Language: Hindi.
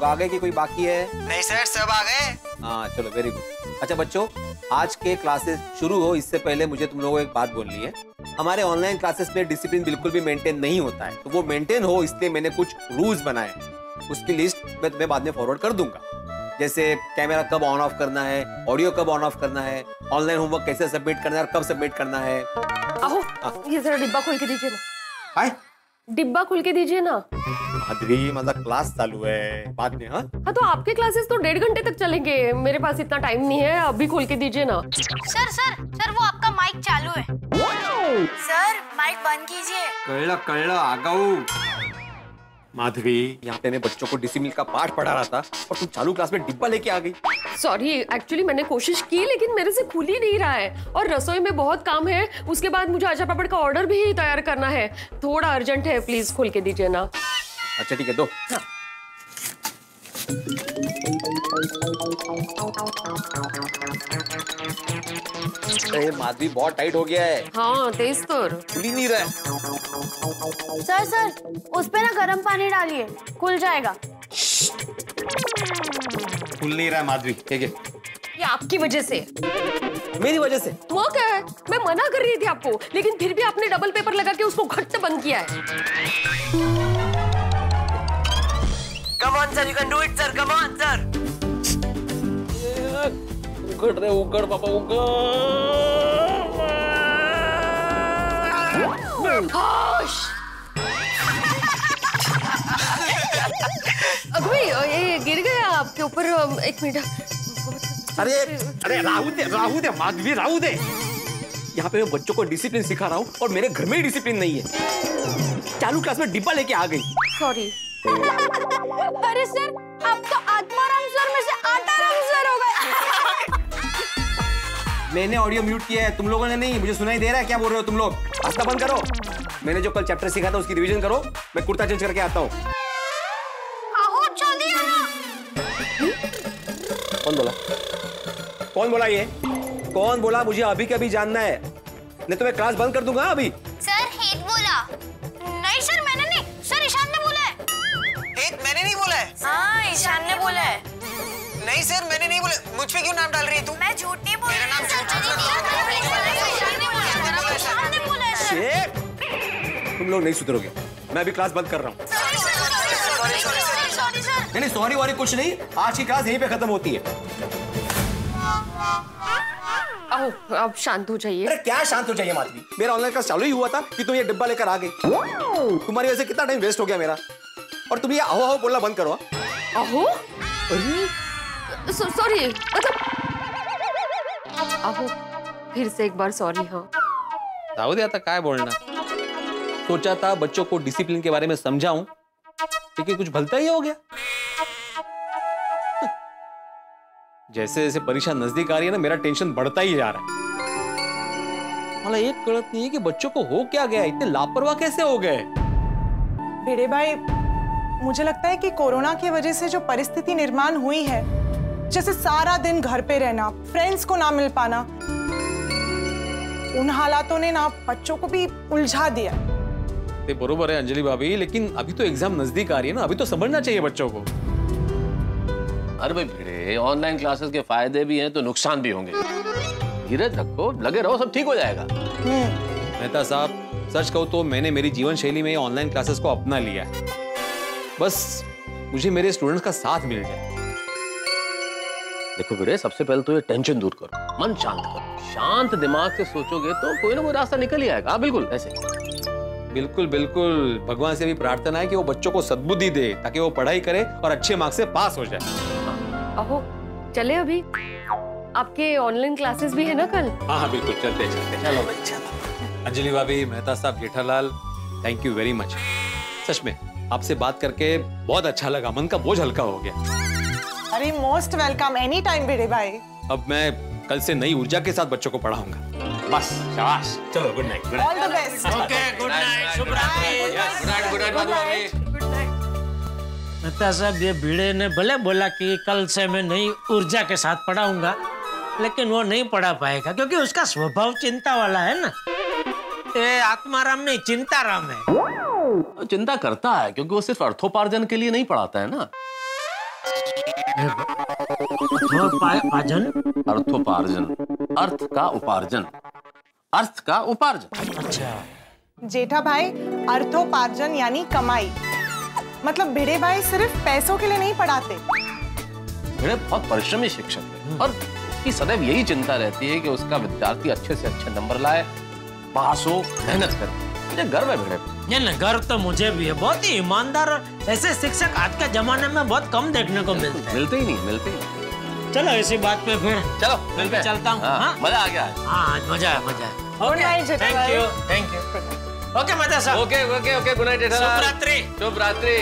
लोग आ गए कि कोई बाकी है? नहीं सर सब आ गए हाँ चलो वेरी गुड अच्छा बच्चों आज के क्लासेस शुरू हो इससे पहले मुझे तुम लोगों को एक बात बोलनी है। हमारे ऑनलाइन क्लासेस में डिसिप्लिन बिल्कुल भी मेंटेन नहीं होता है। तो वो मेंटेन हो इसलिए मैंने कुछ रूल्स बनाए उसकी लिस्ट मैं तुम्हें बाद में फॉरवर्ड कर दूँगा। जैसे कैमरा कब ऑन ऑफ़ करना है ऑडियो कब ऑन ऑफ़ करना है ऑनलाइन होमवर्क कैसे सबमिट करना है और कब सबमिट करना है। आओ ये जरा डिब्बा खोल के दीजिए ना। हाय डिब्बा खुल के दीजिए ना। माधवी मतलब क्लास चालू है बाद में हाँ? हाँ तो आपके क्लासेस तो डेढ़ घंटे तक चलेंगे। मेरे पास इतना टाइम नहीं है अभी खोल के दीजिए ना। सर सर सर वो आपका माइक चालू है। सर माइक बंद कीजिए। कळलं कळलं आगाऊ माधवी यहाँ पे मैं बच्चों को डिसिप्लिन का पाठ पढ़ा रहा था और तुम चालू क्लास में डिब्बा लेके आ गई। सॉरी एक्चुअली मैंने कोशिश की लेकिन मेरे से खुल ही नहीं रहा है। और रसोई में बहुत काम है उसके बाद मुझे आचा पापड़ का ऑर्डर भी तैयार करना है। थोड़ा अर्जेंट है प्लीज़ खोल के दीजिए ना। अच्छा ठीक है दो। अरे माधवी बहुत टाइट हो गया है। हाँ तेज तो खुल नहीं रहा सर सर उस पे ना गर्म पानी डालिए खुल जाएगा। खुल नहीं रहा माधवी ठीक है ये आपकी वजह से। मेरी वजह से? वो क्या है? मैं मना कर रही थी आपको लेकिन फिर भी आपने डबल पेपर लगा के उसको घट्ट बंद किया है। Come on sir you can do it sir come on sir उगड़ रे उगड़ पापा उगड़ होश! अभी ये गिर गया आपके ऊपर एक मिनट। अरे अरे राहू दे राहू दे माधवी राहू दे। यहाँ पे मैं बच्चों को डिसिप्लिन सिखा रहा हूँ और मेरे घर में ही डिसिप्लिन नहीं है। चालू क्लास में डिब्बा लेके आ गई। सॉरी अरे सर आप तो आत्माराम सर में से आटाराम मैंने ऑडियो म्यूट किया है तुम लोगों ने नहीं मुझे सुनाई दे रहा है क्या बोल रहे हो तुम लोग? हंसना बंद करो। मैंने जो कल चैप्टर सीखा था उसकी रिवीजन करो। मैं कुर्ता चेंज करके आता हूँ। आओ जल्दी आना। कौन बोला? कौन बोला ये? कौन बोला? मुझे अभी के अभी जानना है। नहीं तो मैं क्लास बंद कर दूँगा अभी। सर हेत बोला। नहीं सर मैंने नहीं। सर ईशान ने बोला है। हेत मैंने नहीं बोला है। हाँ ईशान ने बोला है। नहीं सर मैंने नहीं बोला। मुझ पे क्यों नाम डाल रही है तू? मैं झूठ नहीं बोल मेरा नाम तुम लोग नहीं सुधरोगे। मैं अभी क्लास बंद कर रहा हूँ। सॉरी नहीं नहीं सॉरी वॉरी कुछ नहीं। आज की क्लास यहीं पे खत्म होती है। आओ अब शांत हो जाइए। अरे क्या शांत हो जाइए माधवी? मेरा ऑनलाइन क्लास चालू ही हुआ था कि तुम ये डिब्बा लेकर आ गई। तुम्हारी वजह से कितना टाइम वेस्ट हो गया मेरा। और तुम ये आहो आहो बोलना बंद करो हाँ? अहो सॉरी मतलब अहो फिर से एक बार सॉरी हाँ। राहू दे आता काय बोलना? सोचा था बच्चों को डिसिप्लिन के बारे में समझाऊं। लेकिन कुछ भलता ही हो गया। जैसे जैसे परीक्षा नज़दीक आ रही है ना, मेरा टेंशन बढ़ता ही जा रहा है। मला एक कळत नहीं है कि बच्चों को हो क्या गया? इतने लापरवाह कैसे हो गए? भिड़े भाई, मुझे लगता है कि कोरोना की वजह से जो परिस्थिति निर्माण हुई है, जैसे सारा दिन घर पे रहना फ्रेंड्स को ना मिल पाना, उन हालातों ने ना बच्चों को भी उलझा दिया। ते बरोबर है अंजलि भाभी लेकिन अभी तो एग्ज़ाम नज़दीक आ रही है ना अभी तो समझना चाहिए बच्चों को। अरे भाई भिड़े ऑनलाइन क्लासेस के फ़ायदे भी हैं तो नुकसान भी होंगे। धीरज रखो लगे रहो सब ठीक हो जाएगा। मेहता साहब सच कहूँ तो मैंने मेरी जीवन शैली में ऑनलाइन क्लासेस को अपना लिया है। बस मुझे मेरे स्टूडेंट्स का साथ मिल जाए। देखो भिड़े सबसे पहले तो ये टेंशन दूर करो मन शांत करो। शांत दिमाग से सोचोगे तो कोई ना कोई रास्ता निकल ही आएगा। हाँ बिल्कुल ऐसे। बिल्कुल बिल्कुल। भगवान से भी प्रार्थना है कि वो बच्चों को सद्बुद्धि दे ताकि वो पढ़ाई करे और अच्छे मार्क्स से पास हो जाए। अहो चले अभी। आपके ऑनलाइन क्लासेस भी है ना कल? हाँ हाँ बिल्कुल चलते चलते। चलो चलो। अंजलि भाभी मेहता साहब Jethalal thank you very much सच में आपसे बात करके बहुत अच्छा लगा। मन का बोझ हल्का हो गया। अरे most welcome any time Bhide भाई। अब मैं कल से नई ऊर्जा के साथ बच्चों को पढ़ाऊँगा। बस शाबाश चलो good night all the best good night शुभ रात्रि मेहता साहब ये भिड़े ने भले बोला कि कल से मैं नई ऊर्जा के साथ पढ़ाऊँगा लेकिन वो नहीं पढ़ा पाएगा क्योंकि उसका स्वभाव चिंता वाला है ना। ये आत्माराम नहीं चिंताराम है। चिंता करता है क्योंकि वो सिर्फ़ अर्थोपार्जन के लिए नहीं पढ़ाता है ना। अर्थोपार्जन? अर्थोपार्जन अर्थ का उपार्जन। अर्थ का उपार्जन। अच्छा। जेठा भाई अर्थोपार्जन यानी कमाई। मतलब भिड़े भाई सिर्फ़ पैसों के लिए नहीं पढ़ाते। भिड़े बहुत परिश्रमी शिक्षक है और उसकी सदैव यही चिंता रहती है कि उसका विद्यार्थी अच्छे से अच्छे नंबर लाए पास हो मेहनत करे। मुझे गर्व है भिड़े। ये न गर्व तो मुझे भी है। बहुत ही ईमानदार और ऐसे शिक्षक आज के जमाने में बहुत कम देखने को मिलते हैं। मिलते ही नहीं मिलते ही नहीं। चलो इसी बात पे फिर। चलो मिलते हैं। चलता हूँ, हाँ, हाँ? मज़ा आ गया। हाँ आज मज़ा है मज़ा है। Thank you thank you okay मज़ा साहब। Okay okay okay good night शुभ रात्रि। शुभ रात्रि।